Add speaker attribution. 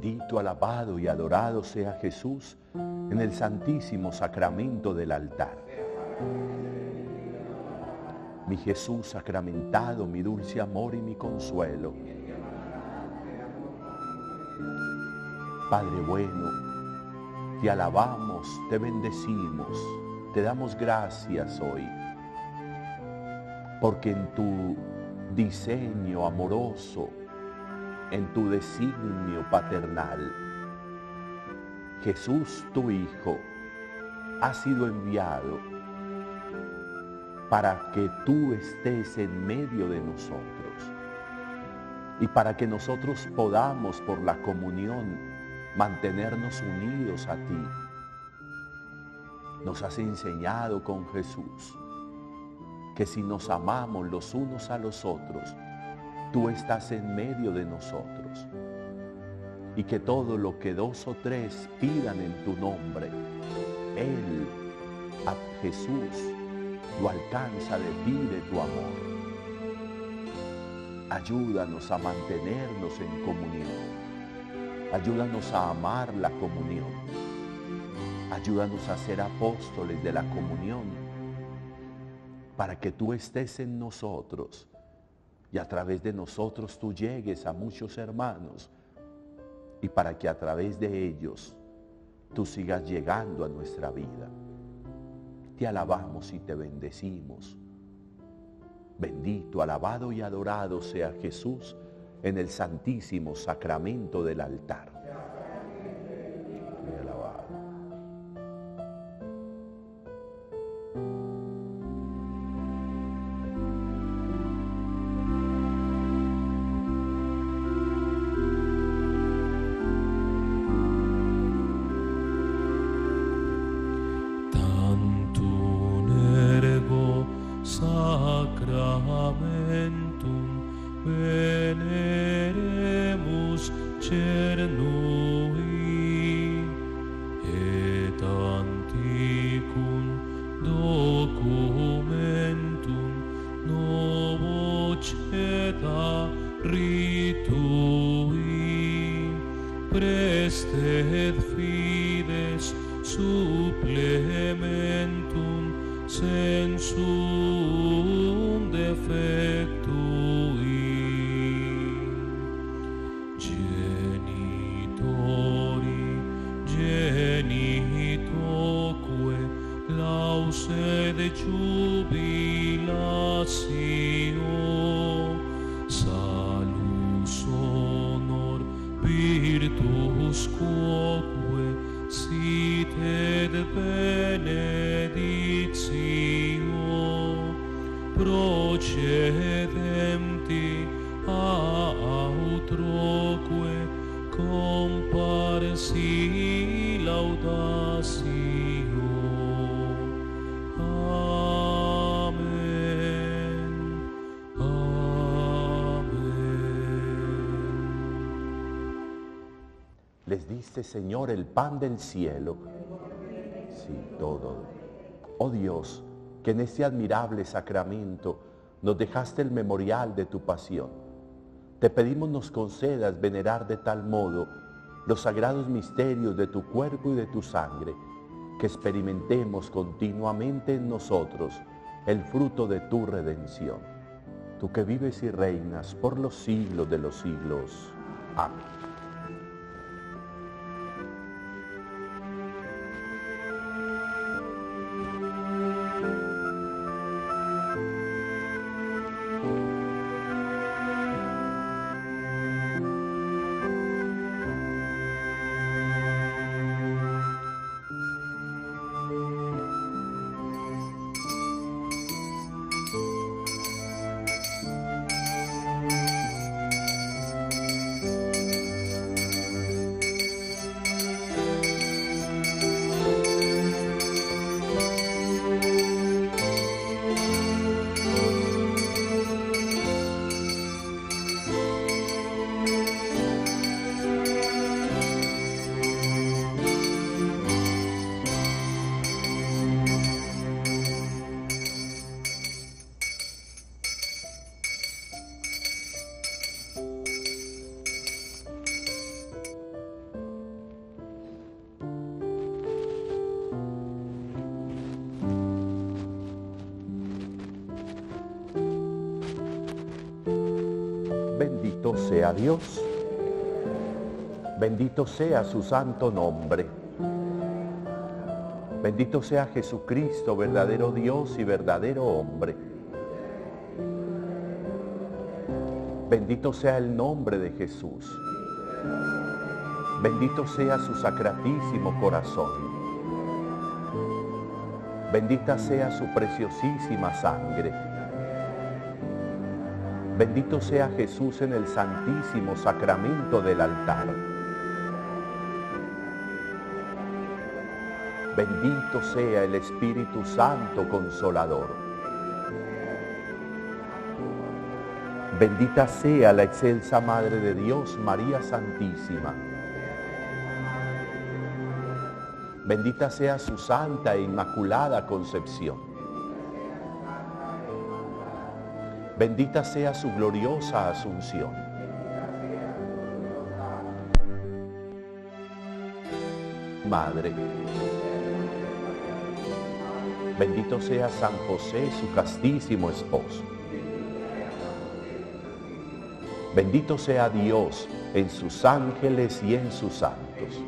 Speaker 1: Bendito, alabado y adorado sea Jesús en el santísimo sacramento del altar. Mi Jesús sacramentado, mi dulce amor y mi consuelo. Padre bueno, te alabamos, te bendecimos, te damos gracias hoy, porque en tu diseño amoroso, en tu designio paternal, Jesús tu Hijo ha sido enviado para que tú estés en medio de nosotros y para que nosotros podamos por la comunión mantenernos unidos a ti. Nos has enseñado con Jesús que si nos amamos los unos a los otros, tú estás en medio de nosotros y que todo lo que dos o tres pidan en tu nombre, Él, a Jesús, lo alcanza de ti, de tu amor. Ayúdanos a mantenernos en comunión. Ayúdanos a amar la comunión. Ayúdanos a ser apóstoles de la comunión para que tú estés en nosotros y a través de nosotros tú llegues a muchos hermanos y para que a través de ellos tú sigas llegando a nuestra vida. Te alabamos y te bendecimos. Bendito, alabado y adorado sea Jesús en el santísimo sacramento del altar. Sed fides supplementum sensum defectui genitori genitoque laused de les diste, Señor, el pan del cielo. Sí, todo. Oh Dios, que en este admirable sacramento nos dejaste el memorial de tu pasión. Te pedimos nos concedas venerar de tal modo los sagrados misterios de tu cuerpo y de tu sangre, que experimentemos continuamente en nosotros el fruto de tu redención. Tú que vives y reinas por los siglos de los siglos. Amén. Sea Dios. Bendito sea su santo nombre. Bendito sea Jesucristo, verdadero Dios y verdadero hombre. Bendito sea el nombre de Jesús. Bendito sea su sacratísimo corazón. Bendita sea su preciosísima sangre. Bendito sea Jesús en el santísimo sacramento del altar. Bendito sea el Espíritu Santo Consolador. Bendita sea la excelsa Madre de Dios, María Santísima. Bendita sea su santa e inmaculada concepción. Bendita sea su gloriosa asunción. Madre. Bendito sea San José, su castísimo esposo. Bendito sea Dios en sus ángeles y en sus santos.